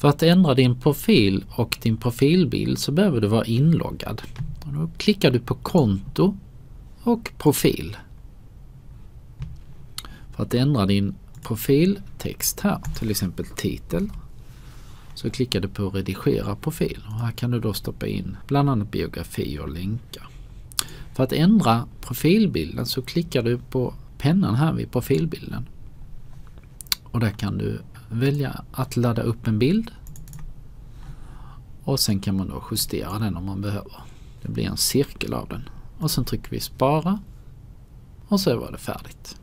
För att ändra din profil och din profilbild så behöver du vara inloggad. Och då klickar du på konto och profil. För att ändra din profiltext här, till exempel titel, så klickar du på redigera profil. Och här kan du då stoppa in bland annat biografi och länkar. För att ändra profilbilden så klickar du på pennan här vid profilbilden. Och där kan du välja att ladda upp en bild. Och sen kan man då justera den om man behöver. Det blir en cirkel av den. Och sen trycker vi spara. Och så var det färdigt.